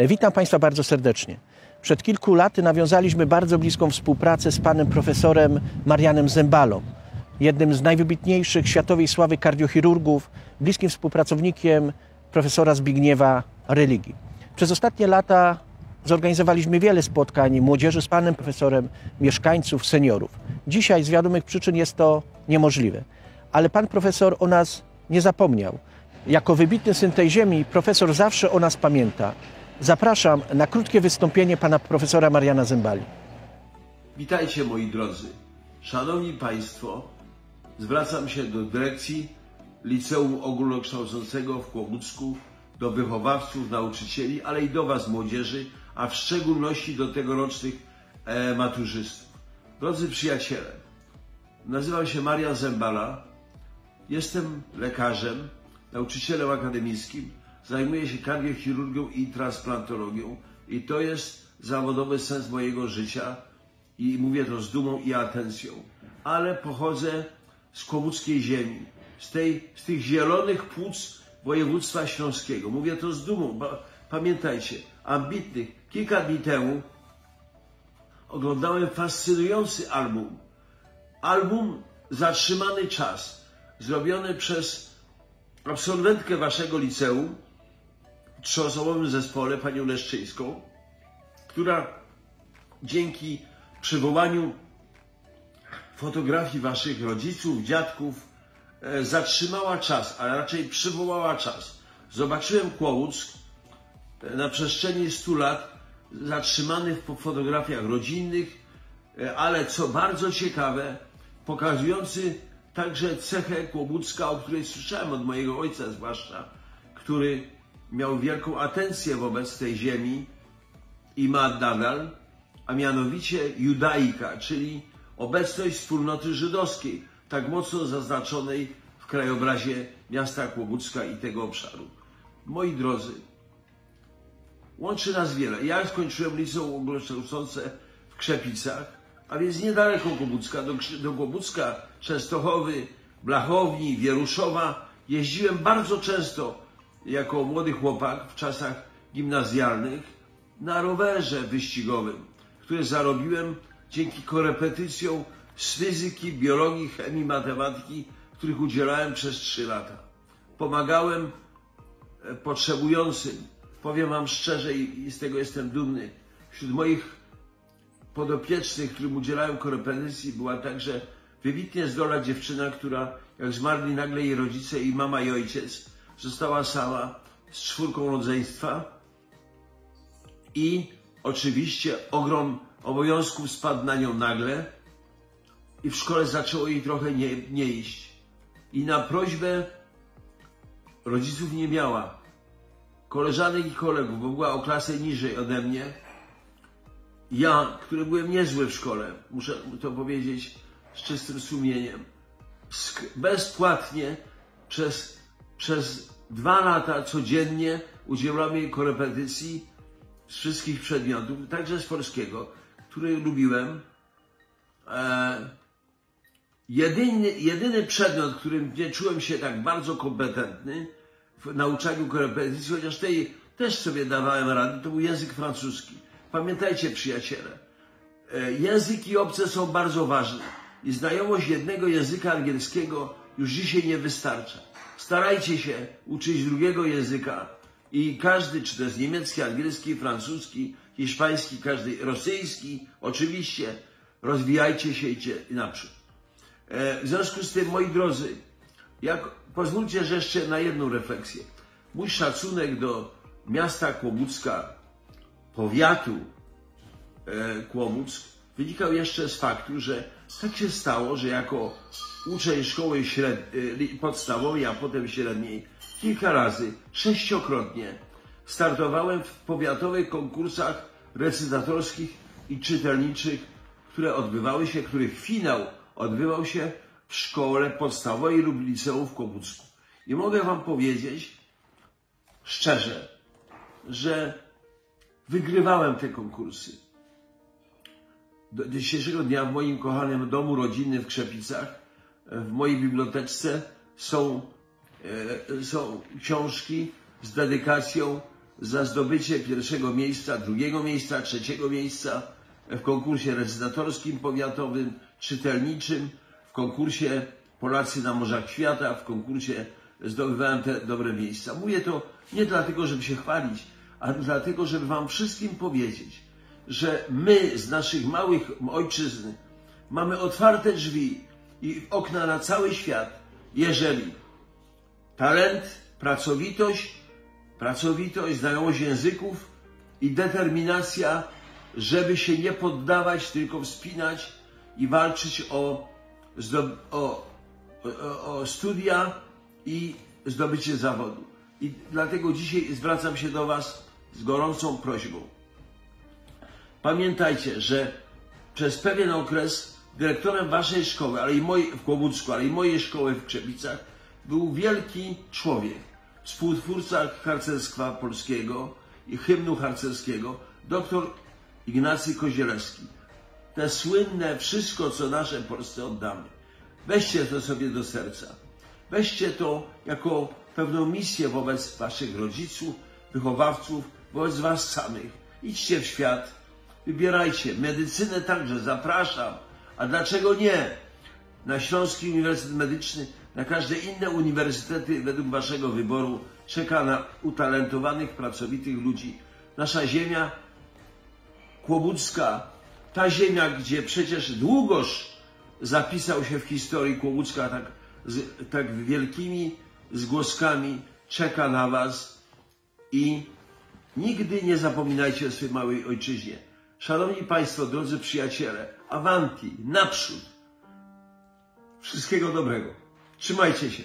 E, Witam Państwa bardzo serdecznie. Przed kilku laty nawiązaliśmy bardzo bliską współpracę z panem profesorem Marianem Zembalą, jednym z najwybitniejszych światowej sławy kardiochirurgów, bliskim współpracownikiem profesora Zbigniewa Religii. Przez ostatnie lata zorganizowaliśmy wiele spotkań młodzieży z panem profesorem, mieszkańców, seniorów. Dzisiaj z wiadomych przyczyn jest to niemożliwe, ale pan profesor o nas nie zapomniał. Jako wybitny syn tej ziemi, profesor zawsze o nas pamięta. Zapraszam na krótkie wystąpienie pana profesora Mariana Zembali. Witajcie moi drodzy. Szanowni Państwo, zwracam się do dyrekcji Liceum Ogólnokształcącego w Kłobucku, do wychowawców, nauczycieli, ale i do Was młodzieży, a w szczególności do tegorocznych e, maturzystów. Drodzy przyjaciele, nazywam się Marian Zembala, jestem lekarzem, nauczycielem akademickim, zajmuję się kardiochirurgią i transplantologią i to jest zawodowy sens mojego życia i mówię to z dumą i atencją. Ale pochodzę z kłobuckiej ziemi, z, tej, z tych zielonych płuc województwa śląskiego. Mówię to z dumą. Pamiętajcie, ambitnych. Kilka dni temu oglądałem fascynujący album. Album Zatrzymany Czas, zrobiony przez absolwentkę waszego liceum, trzyosobowym zespole, panią Leszczyńską, która dzięki przywołaniu fotografii waszych rodziców, dziadków, e, zatrzymała czas, a raczej przywołała czas. Zobaczyłem Kłołuck e, na przestrzeni 100 lat, zatrzymany w fotografiach rodzinnych, e, ale co bardzo ciekawe, pokazujący także cechę Kłobucka, o której słyszałem od mojego ojca zwłaszcza, który miał wielką atencję wobec tej ziemi i ma nadal, a mianowicie judaika, czyli obecność wspólnoty żydowskiej, tak mocno zaznaczonej w krajobrazie miasta Kłobucka i tego obszaru. Moi drodzy, łączy nas wiele. Ja skończyłem liceum ogólnokształcące w Krzepicach, a więc niedaleko Kłobucka. Do, do Kłobucka, Częstochowy, Blachowni, Wieruszowa jeździłem bardzo często jako młody chłopak w czasach gimnazjalnych na rowerze wyścigowym, który zarobiłem dzięki korepetycjom z fizyki, biologii, chemii, matematyki, których udzielałem przez trzy lata. Pomagałem e, potrzebującym. Powiem Wam szczerze i z tego jestem dumny. Wśród moich podopiecznych, którym udzielałem korepetycji, była także wybitnie zdolna dziewczyna, która jak zmarli nagle jej rodzice i mama i ojciec, została sama z czwórką rodzeństwa i oczywiście ogrom obowiązków spadł na nią nagle i w szkole zaczęło jej trochę nie, nie iść. I na prośbę rodziców nie miała, koleżanek i kolegów, bo była o klasę niżej ode mnie, ja, który byłem niezły w szkole, muszę to powiedzieć z czystym sumieniem, bezpłatnie przez, przez dwa lata codziennie udzielałem jej korepetycji z wszystkich przedmiotów, także z polskiego, który lubiłem. E, jedyny, jedyny przedmiot, którym nie czułem się tak bardzo kompetentny w nauczaniu korepetycji, chociaż tej też sobie dawałem radę, to był język francuski. Pamiętajcie, przyjaciele, e, języki obce są bardzo ważne i znajomość jednego języka angielskiego już dzisiaj nie wystarcza. Starajcie się uczyć drugiego języka i każdy, czy to jest niemiecki, angielski, francuski, hiszpański, każdy, rosyjski, oczywiście, rozwijajcie się i naprzód. E, W związku z tym, moi drodzy, jak, pozwólcie, że jeszcze na jedną refleksję. Mój szacunek do miasta Kłobucka, powiatu e, wynikał jeszcze z faktu, że tak się stało, że jako uczeń szkoły podstawowej, a potem średniej, kilka razy, sześciokrotnie startowałem w powiatowych konkursach recytatorskich i czytelniczych, które odbywały się, których finał odbywał się w szkole podstawowej lub liceum w Kłobucku. I mogę Wam powiedzieć szczerze, że wygrywałem te konkursy. Do dzisiejszego dnia w moim kochanym domu rodzinnym w Krzepicach, w mojej biblioteczce są, e, są książki z dedykacją za zdobycie pierwszego miejsca, drugiego miejsca, trzeciego miejsca w konkursie recytatorskim powiatowym, czytelniczym, w konkursie Polacy na Morzach Świata, w konkursie zdobywałem te dobre miejsca. Mówię to nie dlatego, żeby się chwalić, ale dlatego, żeby Wam wszystkim powiedzieć, że my z naszych małych ojczyzn mamy otwarte drzwi i okna na cały świat, jeżeli talent, pracowitość, pracowitość, znajomość języków i determinacja, żeby się nie poddawać, tylko wspinać i walczyć o, o, o studia i zdobycie zawodu. I dlatego dzisiaj zwracam się do Was z gorącą prośbą. Pamiętajcie, że przez pewien okres dyrektorem Waszej szkoły, ale i mojej, w Kłobucku, ale i mojej szkoły w Krzepicach był wielki człowiek, współtwórca harcerstwa polskiego i hymnu harcerskiego, dr Ignacy Kozielewski. Te słynne wszystko, co nasze Polsce oddamy. Weźcie to sobie do serca. Weźcie to jako pewną misję wobec Waszych rodziców, wychowawców, wobec Was samych. Idźcie w świat, wybierajcie. Medycynę także zapraszam. A dlaczego nie? Na Śląski Uniwersytet Medyczny, na każde inne uniwersytety według Waszego wyboru czeka na utalentowanych, pracowitych ludzi. Nasza ziemia Kłobucka, ta ziemia, gdzie przecież długoż zapisał się w historii Kłobucka tak, z, tak wielkimi zgłoskami, czeka na Was i nigdy nie zapominajcie o swojej małej ojczyźnie. Szanowni Państwo, drodzy przyjaciele, awanti, naprzód. Wszystkiego dobrego. Trzymajcie się.